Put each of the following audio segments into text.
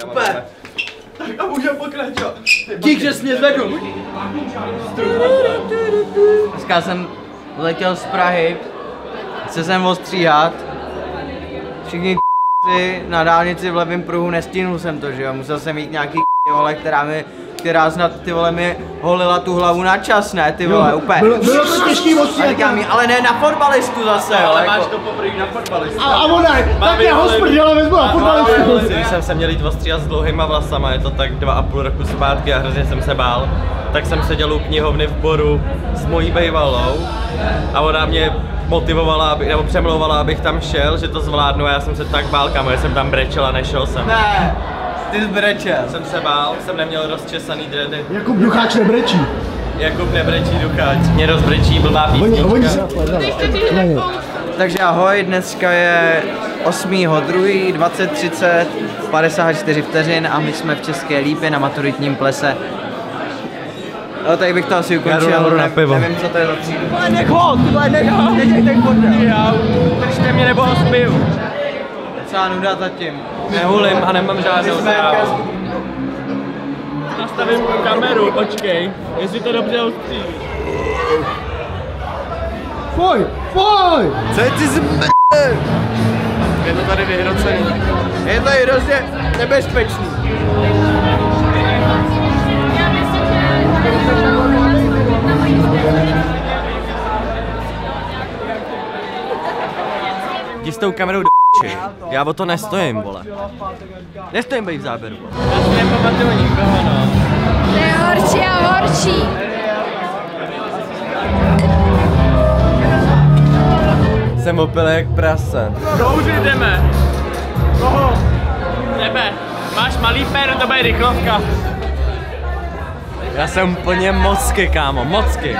Super. Tak a můžeme pokračovat. Dík, že jsi mě zvedl. Dneska jsem letěl z Prahy, chce jsem ostříhat. Všichni na dálnici v levém pruhu nestihnul jsem to, že jo. Musel jsem mít nějaký k***, která mi která snad ty vole mi holila tu hlavu na čas, ne ty vole, úplně. Bylo, bylo to těžký ostříhat. ale ne na fotbalistu zase, jo. Ale máš Jako. to poprvé na fotbalistu. A, a ona, tak já ho ale vezmu na fotbalistu. Když jsem se měl jít ostříhat s dlouhýma vlasama, je to tak dva a půl roku zpátky a hrozně jsem se bál, tak jsem seděl u knihovny v boru s mojí bejvalou a ona mě motivovala, aby, nebo přemlouvala, abych tam šel, že to zvládnu a já jsem se tak bál, kamo, já jsem tam brečel a nešel jsem. Ne, ty jsi brečel. Jsem se bál, jsem neměl rozčesaný dready. Jakub Ducháč nebrečí. Jakub nebrečí ducháč, mě rozbrečí blbá oni písnička. se... Takže ahoj, dneska je 8.2. 20.30, 54 vteřin a my jsme v České Lípě na maturitním plese. No, tady bych to asi ukončil, nahoru na ne- pivo. nevím, co to je za třídu. Ale nech ho, tyhle, nech ho, nech ten bordel. Já, držte mě nebo ho spiju. Docela nuda zatím. Nehulím a nemám žádnou zprávu. Nastavím kameru, počkej, jestli to dobře ostří. Foj, foj! Co je ty zm... Je to tady vyhrocený. Je to hrozně nebezpečný. Jdi s tou kamerou do p***či. Já o to nestojím, vole. Nestojím být v záběru. Já si nepamatuju nikoho, no. To je horší a horší. Jsem opil jak prase. Kouři jdeme. Koho? Tebe. Máš malý pér, to bude rychlovka. Já jsem úplně mocky, kámo, mocky.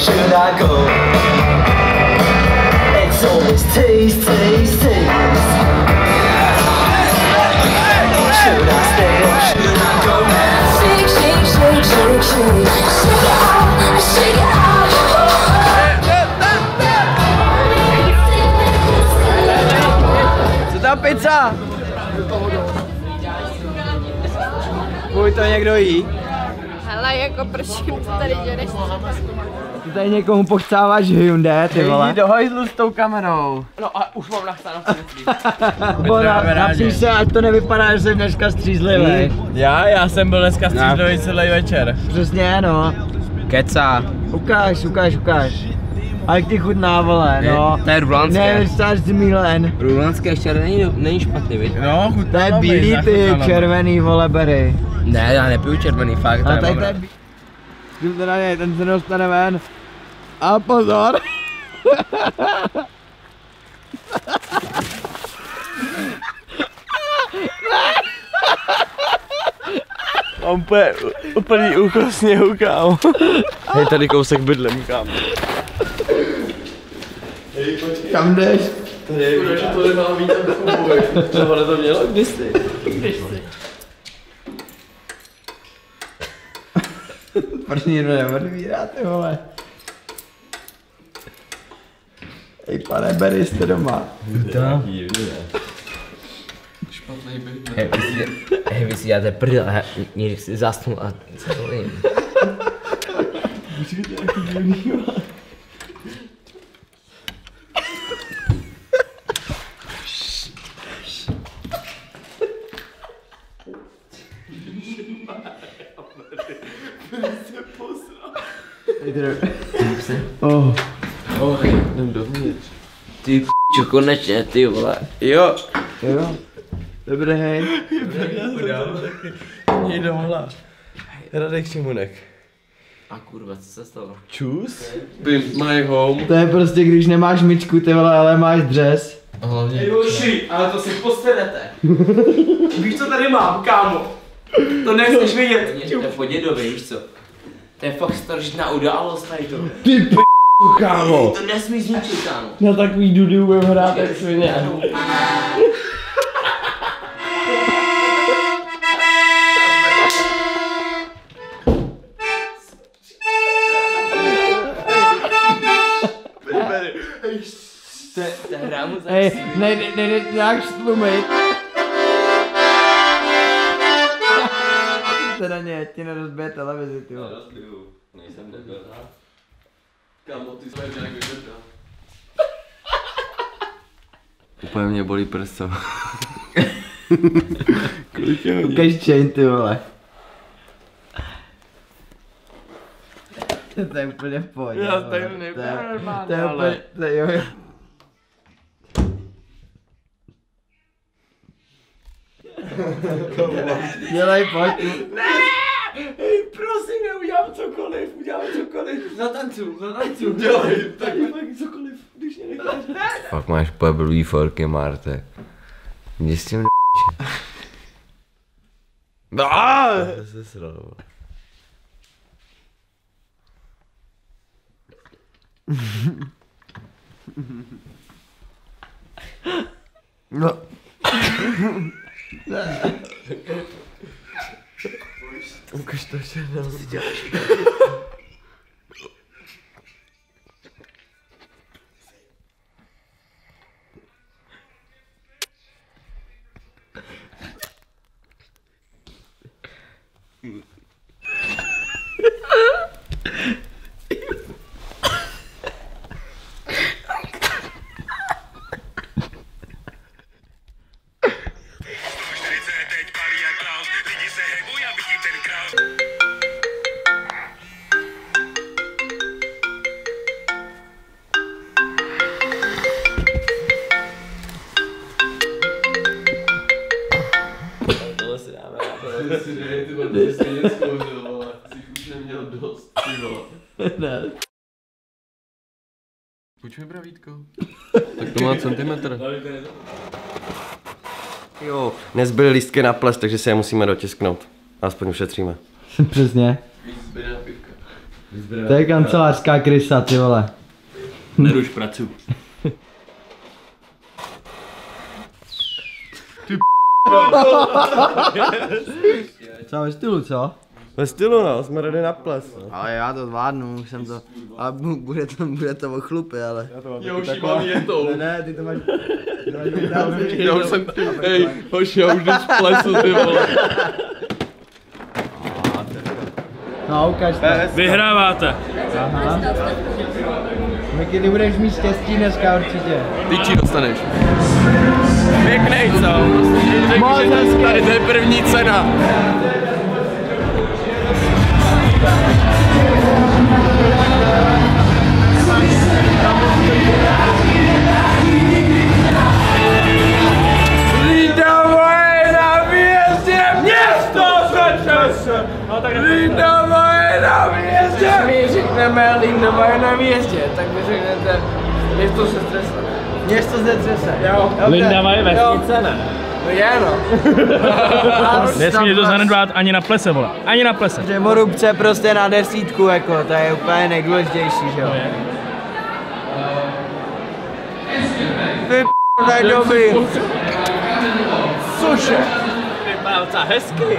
Should I go? It's always taste, taste, taste. Should I stay or should I go? Shake, shake, shake, shake, shake. Shake it out, shake it out. Ta pizza? Půj to někdo jí? Jako jim to tady žereš? Ty tady někomu pochcáváš Hyundai, ty vole. Jdi do hajzlu s tou kamerou. No a už mám nachtáno. Bona, napíš se, ať to nevypadá, že jsem dneska střízlivý. Já, já jsem byl dneska střízlivý celý večer. Přesně, no. Keca. Ukáž, ukáž, ukáž. A jak ti chutná, vole, no. To je rulanské. Ne, vystáš z Milen. Rulanské ještě není, není špatný, viď? No, To je bílý ty, červený, vole, bery. Ne, já nepiju červený, fakt, to A je tady to je Jdu to na něj, ten se dostane ven. A pozor. Mám úplně úplný úkol sněhu, kámo. Hej, tady kousek bydlem, kámo. Kam jdeš? Tady, to nemá mít tam. Tohle to mělo kdysi. Proč někdo neodvírá, ty vole? Ej, pane Berry, jste doma. Hej, vy si, hej, vy si děláte prdel, a někdy si zasnul a co to vím. Oh. Jdem dovnitř. Ty p***čo, konečně, ty vole. Jo. Jo. Dobrý, hej. Měj dohla. Radek Šimunek. A kurva, co se stalo? Čus? Pimp my home. To je prostě, když nemáš myčku, ty vole, ale máš dřez. Hlavně. Joši, ale to si posterete. Víš, co tady mám, kámo? To nechceš vidět. To je po dědovi, víš co? To je fakt strašná událost tady to. Ty p***, kámo. To nesmí zničit, kámo. Na takový dudu budem hrát tak svině. Te, ne, ne, ne, ne, ne, ne, ne, ne, nějak stlumit. Teda ne, ti nerozbije televizi, ty vole. Nejsem debil. Kámo, ty jsi nějak. Úplně mě bolí prso. Ukaž chain, ty vole. To je úplně v pohodě. Já To je- nevypadá normálně, To je ale- úplně, to je, jo, jo. Dělej, pojď. Hej, prosím, neudělám cokoliv, udělám cokoliv. Zatancu, zatancu. Dělej, tak fakt cokoliv, když mě necháš. Fakt máš úplně blbý forky, Marte. Jdi s tím To se sral. No. Ukaž to černou. Tohle Pojď mi bravítko. Tak to má centimetr. Jo, nezbyly lístky na ples, takže si je musíme dotisknout. Aspoň ušetříme. Přesně. To je kancelářská krysa, ty vole. Neruš pracu. Co ve stylu, co? Ve stylu no, jsme ready na ples. No. Ale já to zvládnu, už jsem to, bu- bude to, bude to o chlupy, ale. Já už jí mám jetou. Ne, ne, ty to máš, ty to máš vytáhnout. Já už jsem, hej, hoši, já už jdu z plesu, ty vole. No, ukaž to. Vyhráváte. Aha. Miky, ty budeš mít štěstí dneska určitě. Tyčí dostaneš. Pěknej, co? Řekl, Moc že hezký. tady to je první cena. Jo. Lindava je vesnice, ne? No je no. Nesmí to zanedbát ani na plese, vole. Ani na plese. Dřevorubce prostě na desítku, jako, to je úplně nejdůležitější, že jo. Ty p***, to je dobrý. Cože? Vypadá docela hezky.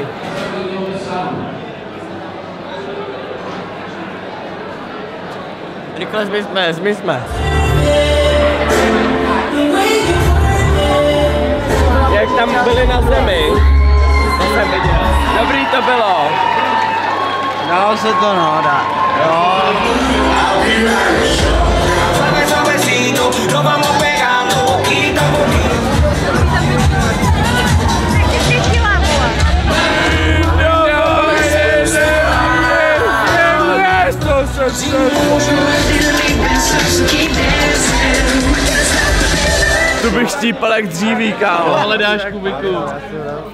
Rychle zmizme, zmizme. Tam byli na zemi. To jsem viděl. Dobrý to bylo. Dalo se to, no, dá. Jo. Tu bych štípal jak dříví, kámo. Hledáš kubiku.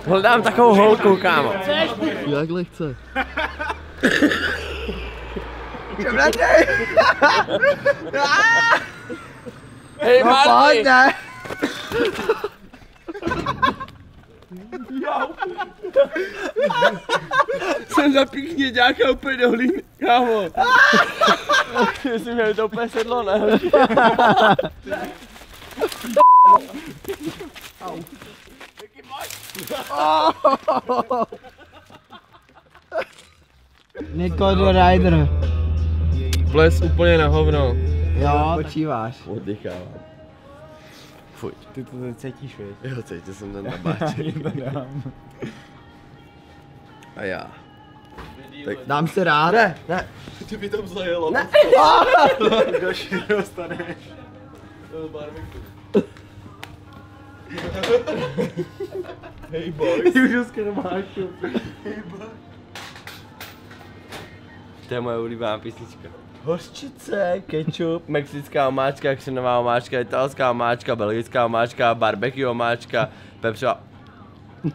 Hledám takovou holku, kámo. Jak lehce. Hej No, Marty, ne. jsem za píchně nějaká úplně do hlíny, kámo. Jestli mi to úplně sedlo, ne? Niko the Rider. Ples úplně na hovno. Jo, počíváš. Oddychávám. Fuj. Ty to cítíš, víš? Jo, cítil jsem ten nabáček. A já. Tak Dám se rád. Ne, ne. Ty by tam zajelo. Ne. Další dostaneš. Hej boys. Už mášu. To je moje oblíbená písnička. Hořčice, ketchup, mexická omáčka, křenová omáčka, italská omáčka, belgická omáčka, barbecue omáčka, pepřová...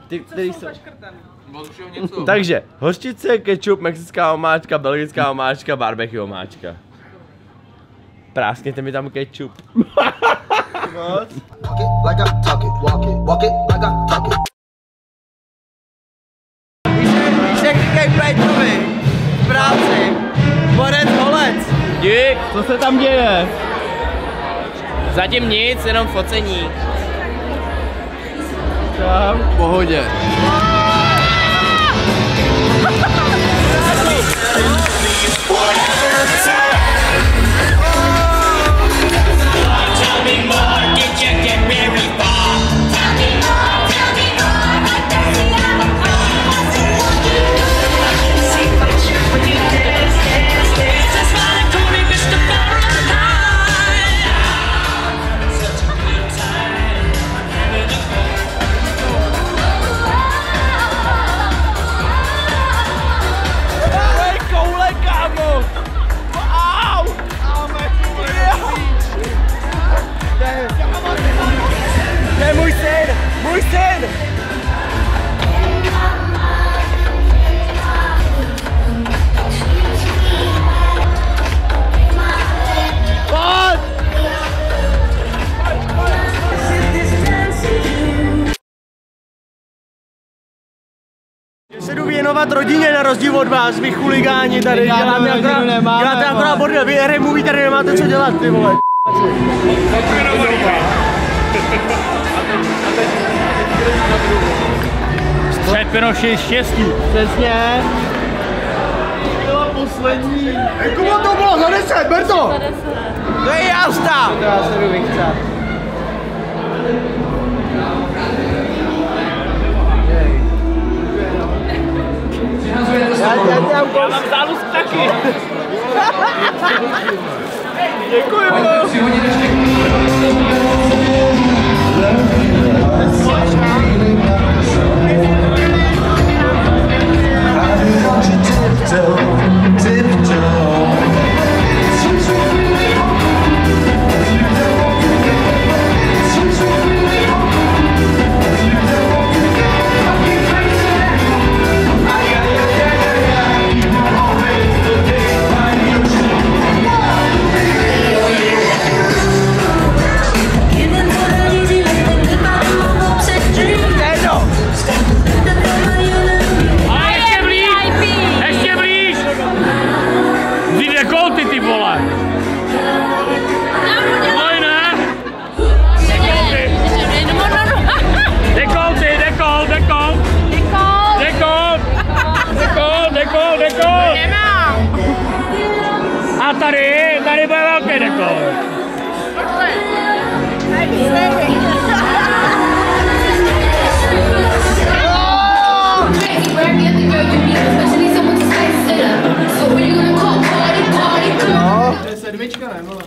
Ty, který jsou... Takže, hořčice, ketchup, mexická omáčka, belgická omáčka, barbecue omáčka. Práskněte mi tam ketchup. Moc. Walk it like I talk it, walk it, walk it like I talk it. Víš, jak říkají Pejtovi v práci? Borec, holec. Dík, Co se tam děje? zatím nic, jenom focení. Tam. V pohodě. Se jdu věnovat rodině na rozdíl od vás, vy chuligáni tady, děláte akorát, děláte akorát bordel, vy RMUví tady nemáte co dělat, ty vole. Čepinoši štěstí. Přesně. Byla poslední. Komu to bylo za 10, ber to! To je jasta! To já se jdu vychcat. Já, já mám Já mám zálusk taky. A A tady, tady bude velký dekol.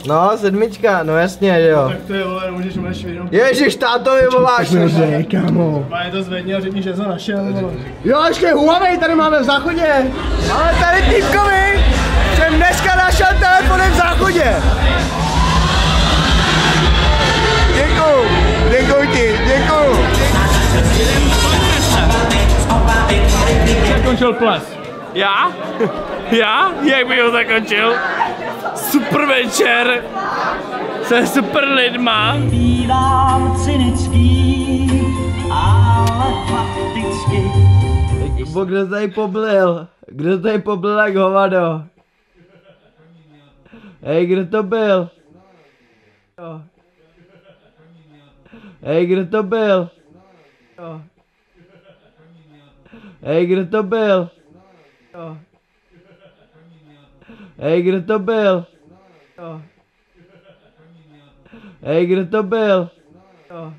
No, sedmička, no jasně, že jo. Tak to je, vole, můžeš mleš jenom. Ježiš, tátovi voláš. Cože, kámo. Pane to zvedni a řekni, že to našel, vole. Jo, ještě Huawei tady máme v záchodě. Ale tady týpkovi Zakončil ples. Já? Já? Jak bych ho zakončil? Super večer se super lidma. Bývám cynický, ale fakticky Bo kdo tady poblil? Kdo tady poblil jak hovado? Hej, kdo to byl? Jo. Hej, kdo to byl? Jo. Hej, kdo to byl? Jo. Hej, kdo to byl? Jo. Hej, kdo to byl? Jo.